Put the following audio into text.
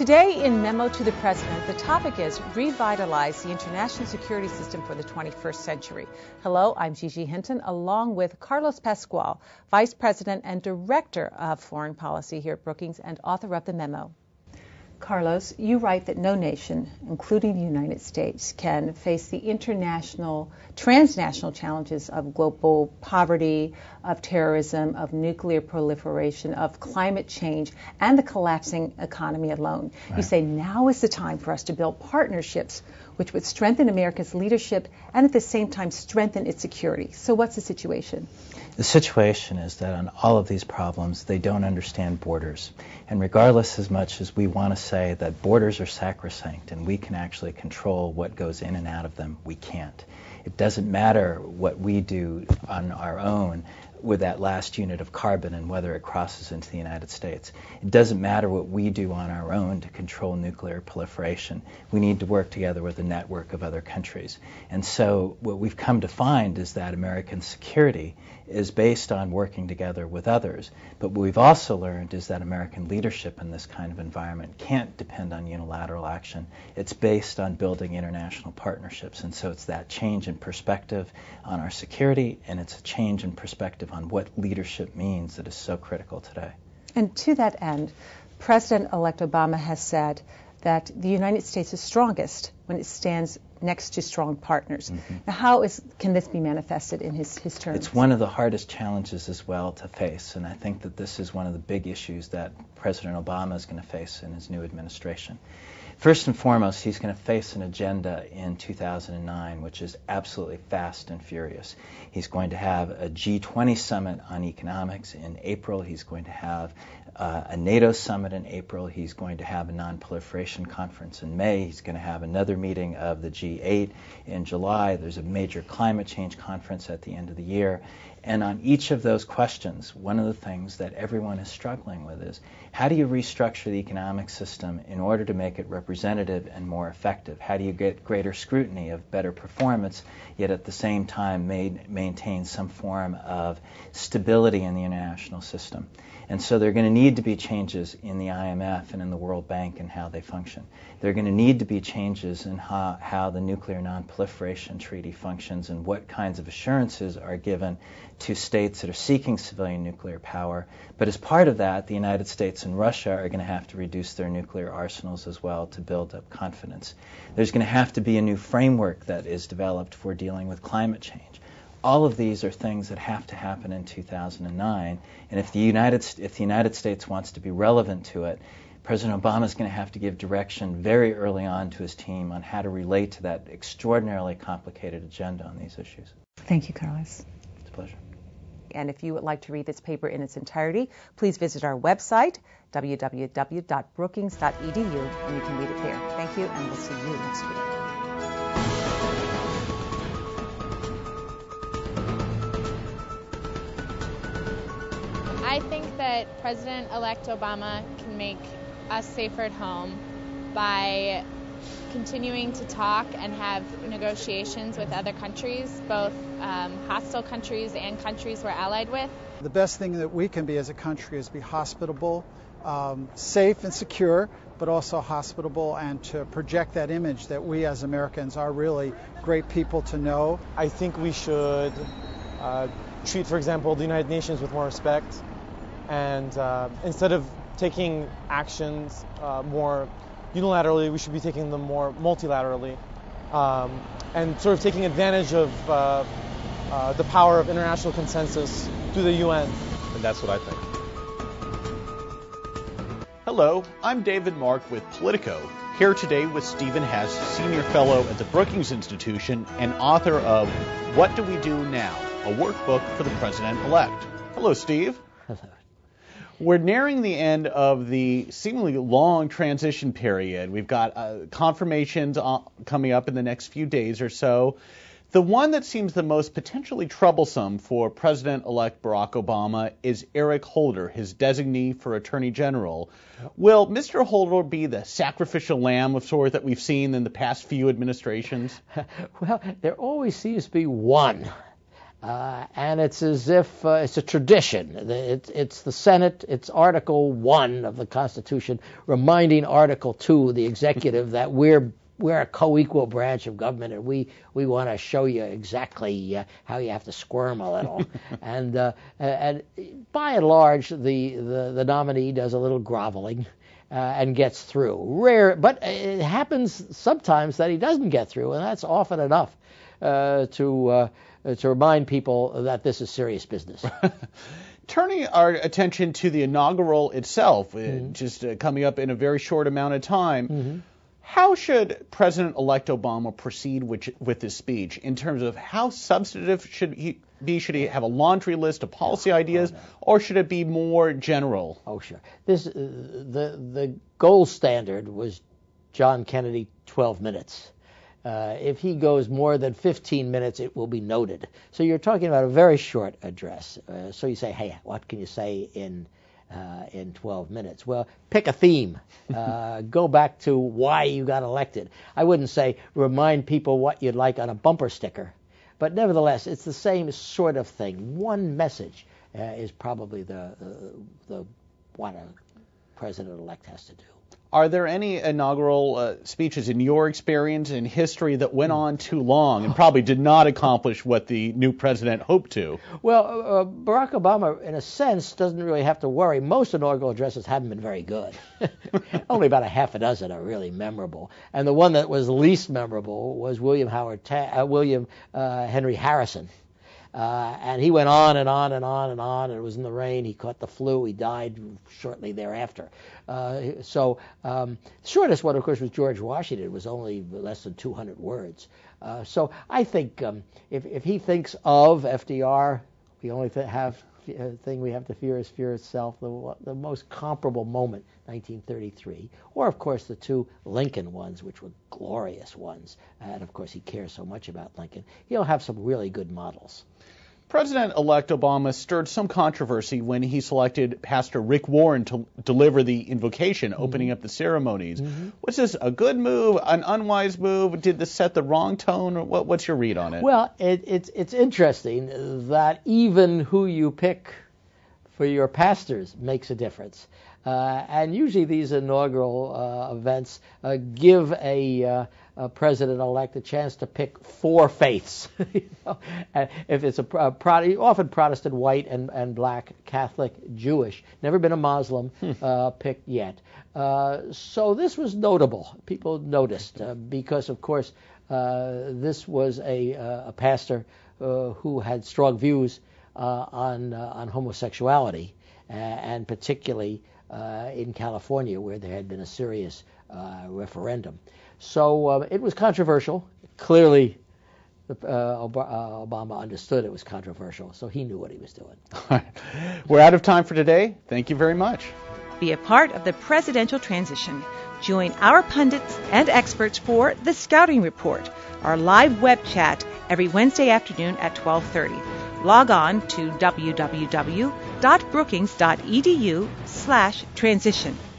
Today, in Memo to the President, the topic is Revitalize the International Security System for the 21st Century. Hello, I'm Gigi Hinton, along with Carlos Pascual, Vice President and Director of Foreign Policy here at Brookings and author of the memo. Carlos, you write that no nation, including the United States, can face the international, transnational challenges of global poverty, of terrorism, of nuclear proliferation, of climate change, and the collapsing economy alone. Right. You say now is the time for us to build partnerships which would strengthen America's leadership and at the same time strengthen its security. So, what's the situation? The situation is that on all of these problems, they don't understand borders. And regardless as much as we want to say that borders are sacrosanct and we can actually control what goes in and out of them, we can't. It doesn't matter what we do on our own with that last unit of carbon and whether it crosses into the United States. It doesn't matter what we do on our own to control nuclear proliferation. We need to work together with a network of other countries. And so what we've come to find is that American security is based on working together with others. But what we've also learned is that American leadership in this kind of environment can't depend on unilateral action. It's based on building international partnerships. And so it's that change in perspective on our security and it's a change in perspective on what leadership means that is so critical today. And to that end, President elect Obama has said that the United States is strongest when it stands next to strong partners. Mm-hmm. Now, how is, can this be manifested in his, his terms? It's one of the hardest challenges as well to face, and I think that this is one of the big issues that President Obama is going to face in his new administration. First and foremost, he's going to face an agenda in 2009 which is absolutely fast and furious. He's going to have a G20 summit on economics in April. He's going to have uh, a NATO summit in April. He's going to have a non-proliferation conference in May. He's going to have another meeting of the G8 in July. There's a major climate change conference at the end of the year. And on each of those questions, one of the things that everyone is struggling with is how do you restructure the economic system in order to make it representative and more effective? How do you get greater scrutiny of better performance, yet at the same time maintain some form of stability in the international system? And so there are going to need to be changes in the IMF and in the World Bank and how they function. There are going to need to be changes in how, how the Nuclear Non-Proliferation Treaty functions and what kinds of assurances are given to states that are seeking civilian nuclear power. But as part of that, the United States and Russia are going to have to reduce their nuclear arsenals as well to build up confidence. There's going to have to be a new framework that is developed for dealing with climate change all of these are things that have to happen in 2009. And if the United, if the United States wants to be relevant to it, President Obama is going to have to give direction very early on to his team on how to relate to that extraordinarily complicated agenda on these issues. Thank you, Carlos. It's a pleasure. And if you would like to read this paper in its entirety, please visit our website, www.brookings.edu, and you can read it there. Thank you, and we'll see you next week. I think that President elect Obama can make us safer at home by continuing to talk and have negotiations with other countries, both um, hostile countries and countries we're allied with. The best thing that we can be as a country is be hospitable, um, safe and secure, but also hospitable and to project that image that we as Americans are really great people to know. I think we should uh, treat, for example, the United Nations with more respect and uh, instead of taking actions uh, more unilaterally, we should be taking them more multilaterally, um, and sort of taking advantage of uh, uh the power of international consensus through the UN. And that's what I think. Hello, I'm David Mark with Politico, here today with Stephen Hess, Senior Fellow at the Brookings Institution and author of What Do We Do Now? A workbook for the President elect. Hello, Steve. Hello. We're nearing the end of the seemingly long transition period. We've got uh, confirmations uh, coming up in the next few days or so. The one that seems the most potentially troublesome for President elect Barack Obama is Eric Holder, his designee for Attorney General. Will Mr. Holder be the sacrificial lamb of sort that we've seen in the past few administrations? well, there always seems to be one Uh, and it's as if uh, it's a tradition. It's, it's the Senate, it's Article 1 of the Constitution, reminding Article 2, the executive, that we're we're a co-equal branch of government, and we we want to show you exactly uh, how you have to squirm a little. and uh, and by and large, the, the the nominee does a little groveling. Uh, and gets through. Rare, but it happens sometimes that he doesn't get through, and that's often enough uh, to uh, to remind people that this is serious business. Turning our attention to the inaugural itself, uh, mm-hmm. just coming up in a very short amount of time. Mm-hmm how should President-elect Obama proceed with, with his speech in terms of how substantive should he be? Should he have a laundry list of policy ideas, or should it be more general? Oh, sure. This uh, the the gold standard was John Kennedy, 12 minutes. Uh, if he goes more than 15 minutes, it will be noted. So you're talking about a very short address. Uh, so you say, hey, what can you say in uh, in 12 minutes. Well, pick a theme. Uh, go back to why you got elected. I wouldn't say remind people what you'd like on a bumper sticker, but nevertheless, it's the same sort of thing. One message uh, is probably the, the what a president-elect has to do. Are there any inaugural uh, speeches in your experience in history that went on too long and probably did not accomplish what the new president hoped to? Well, uh, uh, Barack Obama, in a sense, doesn't really have to worry. Most inaugural addresses haven't been very good. Only about a half a dozen are really memorable, and the one that was least memorable was William Howard, Ta- uh, William uh, Henry Harrison. Uh, and he went on and on and on and on. And it was in the rain. He caught the flu. He died shortly thereafter. Uh, so um, the shortest one, of course, was George Washington. It was only less than 200 words. Uh, so I think um, if, if he thinks of FDR, we only th- have Uh, thing we have to fear is fear itself. The, the most comparable moment, 1933, or of course the two Lincoln ones, which were glorious ones. And of course he cares so much about Lincoln. He'll have some really good models. President elect Obama stirred some controversy when he selected Pastor Rick Warren to deliver the invocation, mm-hmm. opening up the ceremonies. Mm-hmm. Was this a good move, an unwise move? Did this set the wrong tone? What, what's your read on it? Well, it, it's, it's interesting that even who you pick for your pastors makes a difference. Uh, and usually these inaugural uh, events uh, give a, uh, a president-elect a chance to pick four faiths. you know? if it's a, a Pro- often Protestant, white and, and black, Catholic, Jewish, never been a Muslim hmm. uh, picked yet. Uh, so this was notable. People noticed because, of course, this was a, a pastor who had strong views on on homosexuality and particularly uh, in California, where there had been a serious uh, referendum. So uh, it was controversial. Clearly, uh, Obama understood it was controversial, so he knew what he was doing. We're out of time for today. Thank you very much. Be a part of the presidential transition. Join our pundits and experts for the Scouting Report, our live web chat every Wednesday afternoon at 1230 log on to www.brookings.edu slash transition.